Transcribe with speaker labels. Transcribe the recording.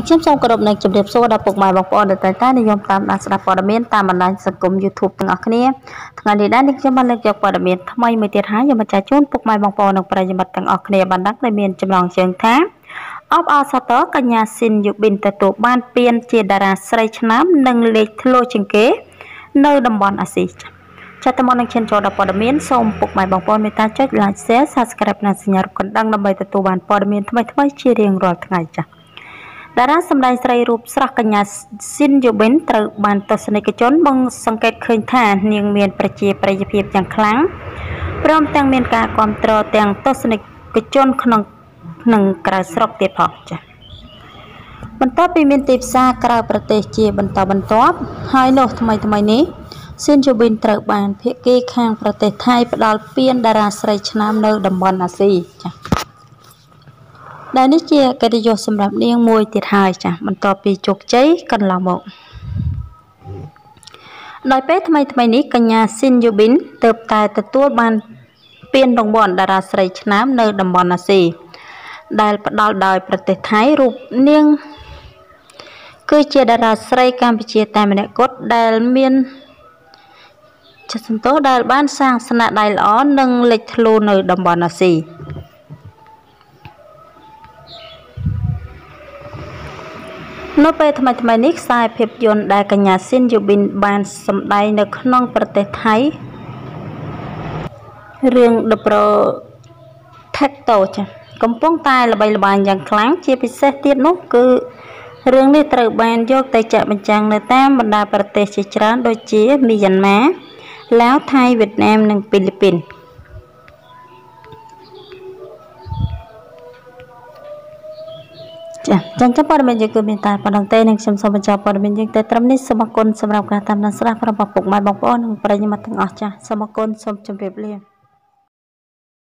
Speaker 1: និងខ្ញុំសូមគោរពនិងជម្រាបសួរដល់ពុកម៉ែបងប្អូនដែលតែងតែនិយមតាមដានស្ដាប់ព័ត៌មានតាមបណ្ដាញសង្គម YouTube ទាំងអស់គ្នាថ្ងៃនេះដែរនេះខ្ញុំបានលើកយកព័ត៌មានថ្មីមួយទៀតហើយយកមកចែកជូនពុកម៉ែបងប្អូននិងប្រិយមិត្តទាំងអស់គ្នាបានដឹងដែលមានចម្លងជើងថាអបអសតកញ្ញាស៊ីនយូប៊ីនទទួលបានពានជាតារាស្រីឆ្នាំនិងលេខធ្លោជាងគេ នៅតំបន់អាស៊ីចា៎ចាត់តមកនឹងឈានចូលដល់ព័ត៌មានសូមពុកម៉ែបងប្អូនមេត្តាចុច Like Share Subscribe និងសញ្ញារូបកណ្ដឹងដើម្បីទទួលបានព័ត៌មានថ្មីៗជារៀងរាល់ថ្ងៃចា៎ តារាសម្ដែងស្រីរូបស្រស់កញ្ញាស៊ីនយូប៊ិនត្រូវបានទស្សនិកជនបងសង្កេតឃើញថានាងមានប្រជាប្រិយភាពយ៉ាងខ្លាំងព្រមទាំងមានការគ្រប់គ្រងទាំងទស្សនិកជនក្នុងនិងក្រៅស្រុកទៀតផងចា៎បន្ទាប់ពីមានទីផ្សារក្រៅប្រទេសជាបន្តបន្ទាប់ហើយនោះថ្មីថ្មីនេះស៊ីនយូប៊ិនត្រូវបានភាគីខាងប្រទេសថៃផ្ដល់ពានតារាស្រីឆ្នាំនៅតំបន់អាស៊ីចា៎ ដែលនេះជាកិត្តិយសសម្រាប់នាងមួយទៀតហើយចាស់បន្ទាប់ពីជោគជ័យកន្លងមកដោយពេលថ្មីថ្មីនេះកញ្ញាស៊ីនយូប៊ីនទើបតែទទួលបានពានរង្វាន់តារាស្រីឆ្នាំនៅតំបន់អាស៊ីដែលផ្ដល់ដោយប្រទេសថៃរូបនាង គឺជាតារាស្រីកម្ពុជាតែម្នាក់គត់ដែលមានចិត្តសន្តោសដែលបានសាងស្នាដៃល្អនិងលេចធ្លោនៅតំបន់អាស៊ី នៅពេលថ្មីថ្មីនេះខ្សែភាពយន្តដែលកញ្ញាស៊ីនយូប៊ីនបានសម្ដែងនៅក្នុងប្រទេសថៃរឿង The Protector ចាកំពុងតែល្បីល្បាញយ៉ាងខ្លាំងជាពិសេសទៀតនោះគឺរឿងនេះត្រូវបានយកទៅចាក់បញ្ចាំងនៅតាមបណ្ដាប្រទេសជាច្រើនដូចជាមីយ៉ាន់ម៉ាឡាវថៃវៀតណាមនិងហ្វីលីពីន ចាចឹងចាំព័ត៌មានយើងគឺមានតែប៉ុណ្្នឹងទេនឹងខ្ញុំសូមបញ្ចប់ព័ត៌មានយើងតែត្រឹមនេះសូមអរគុណសម្រាប់ការតាមដានស្ដាប់របស់ពុកម៉ែបងប្អូននិងប្រិយមិត្តទាំងអស់ចាសូមអរគុណសូមជម្រាបលា